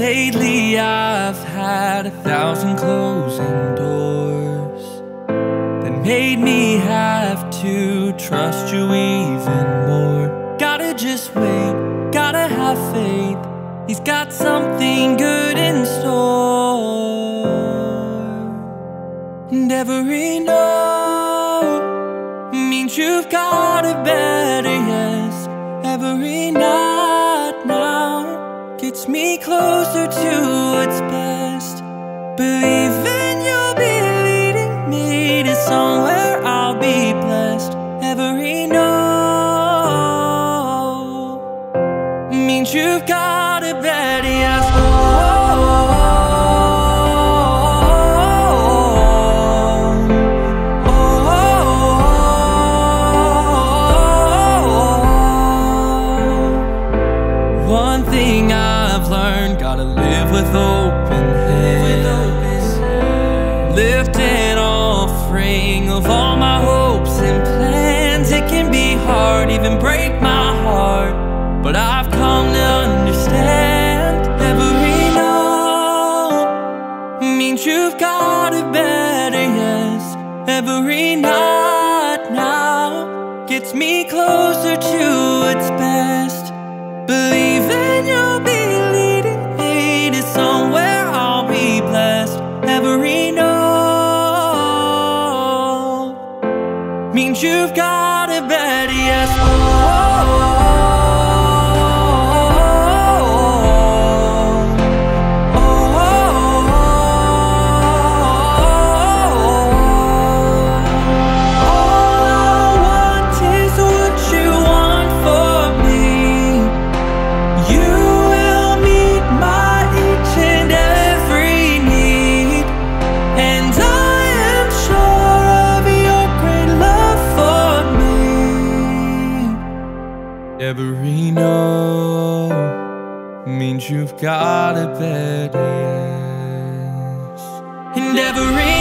Lately I've had a thousand closing doors That made me have to trust you even more. Gotta just wait, gotta have faith. He's got something good in store. And every no means you've got a gets me closer to what's best. Believing you'll be leading me to somewhere I'll be blessed. Every no means you've got gotta live with open hands. Lift an offering of all my hopes and plans. It can be hard, even break my heart. But I've come to understand every no means you've got a better yes. Every night now gets me closer to its best. Believing you'll be leading means you've got a better yes. You've got a better yes, and every